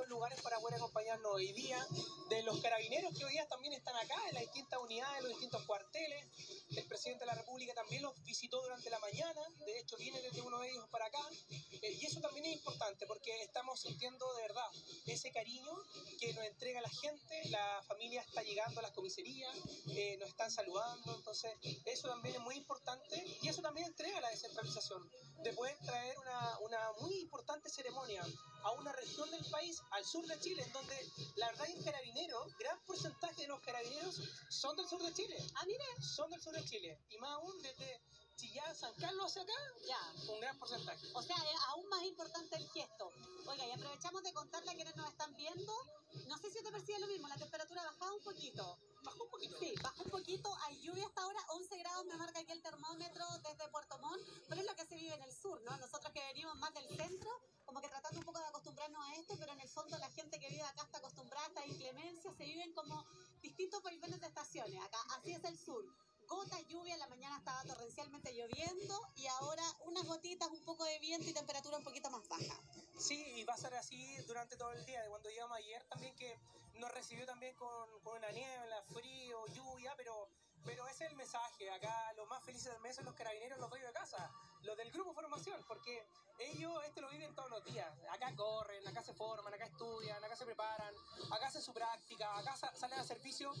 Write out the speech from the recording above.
distintos lugares para poder acompañarnos hoy día, de los carabineros que hoy día también están acá, en las distintas unidades, en los distintos cuarteles. El presidente de la República también los visitó durante la mañana, de hecho viene desde uno de ellos para acá, eh, y eso también es importante porque estamos sintiendo de verdad ese cariño que nos entrega la gente, la familia está llegando a las comisarías, eh, nos están saludando, entonces eso también es muy importante y eso también entrega la descentralización, de poder traer una, una muy importante ceremonia a una región al sur de Chile, en donde la verdad es carabinero, gran porcentaje de los carabineros son del sur de Chile. Ah, mire. Son del sur de Chile. Y más aún desde Chillán, San Carlos hacia acá, Ya. un gran porcentaje. O sea, es aún más importante el gesto. Oiga, y aprovechamos de contarle a quienes nos están viendo. No sé si te percibe lo mismo, la temperatura ha bajado un poquito. Bajó un poquito. Sí, bajó un poquito, hay lluvia hasta ahora, 11 grados me marca aquí el termómetro desde Puerto Montt, pero es lo que se vive en el sur, ¿no? Nosotros que venimos más del centro, como que tratando un poco de acostumbrarnos a esto, pero en el fondo la gente que vive acá está acostumbrada a esta viven como distintos vaivenes de estaciones, acá así es el sur. Gotas, lluvia, en la mañana estaba torrencialmente lloviendo y ahora unas gotitas, un poco de viento y temperatura un poquito más baja. Sí, y va a ser así durante todo el día. Cuando llegamos ayer también que nos recibió también con, con una niebla, frío, lluvia, pero, pero ese es el mensaje. Acá los más felices del mes son los carabineros, los dueños de casa, los del grupo formación, porque ellos este lo viven todos los días. Acá corren, acá se forman, acá estudian, acá se preparan, acá hacen su práctica, acá sa- salen a servicio